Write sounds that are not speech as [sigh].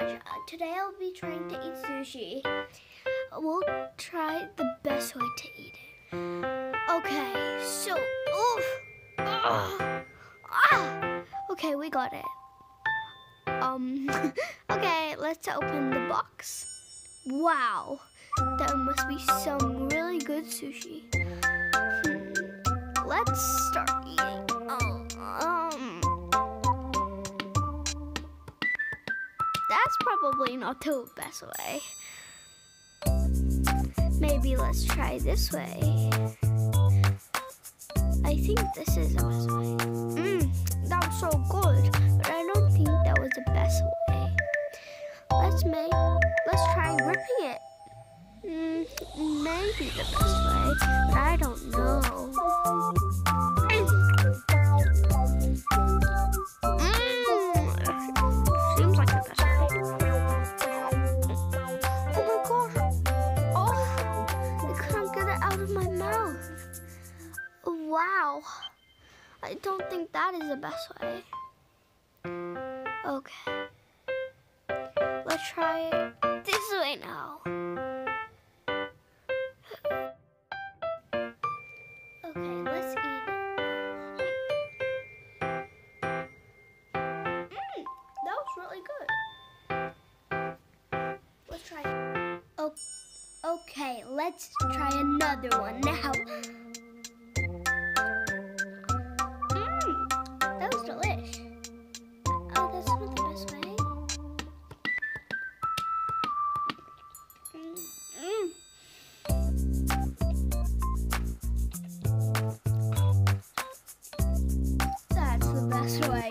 Uh, today I'll be trying to eat sushi. We'll try the best way to eat it. Okay, so, oof. Ah, ah. Okay, we got it. Um, [laughs] okay, let's open the box. Wow, that must be some really good sushi. Hmm. Let's start eating. That's probably not the best way. Maybe let's try this way. I think this is the best way. Mmm, that was so good, but I don't think that was the best way. Let's make, let's try ripping it. Mm, maybe the best way, but I don't know. My mouth. Wow. I don't think that is the best way. Okay. Let's try it this way now. Let's try another one now. Mmm, that was. Oh, that's not the best way. Mmm. mmm. That's the best way.